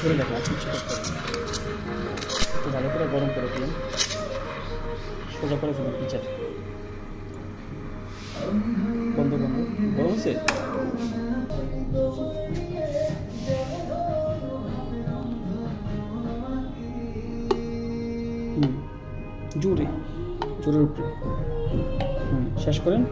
করে দেখো আর কিছু করতে একটু ভালো করে গরম করে দিলাম সোজা করে ফেলুন পিচার বন্ধ বন্ধ গরম আছে জোরে, জোরের উপরে। শেষ করেন?